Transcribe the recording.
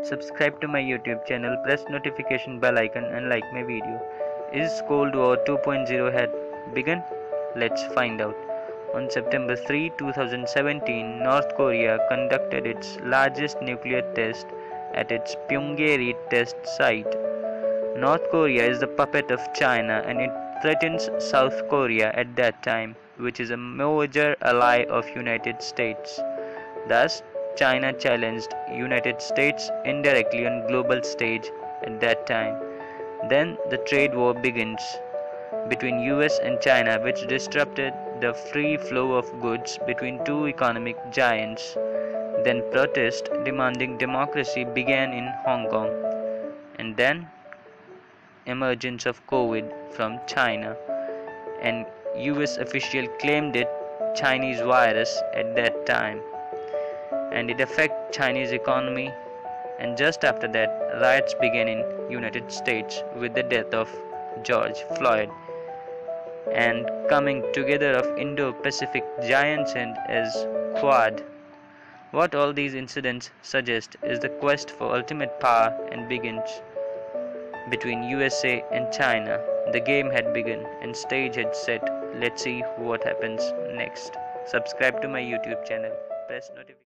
Subscribe to my YouTube channel, press notification bell icon and like my video. Is Cold War 2.0 had begun? Let's find out. On September 3, 2017, North Korea conducted its largest nuclear test at its Punggye-ri test site. North Korea is the puppet of China and it threatens South Korea at that time, which is a major ally of United States. Thus, China challenged United States indirectly on global stage at that time. Then the trade war begins between US and China which disrupted the free flow of goods between two economic giants. Then protest demanding democracy began in Hong Kong. And then emergence of COVID from China and US official claimed it Chinese virus at that time and it affect Chinese economy and just after that riots began in United States with the death of George Floyd and coming together of Indo-Pacific giants and as Quad. What all these incidents suggest is the quest for ultimate power and begins between USA and China. The game had begun and stage had set. Let's see what happens next. Subscribe to my YouTube channel. Press notification.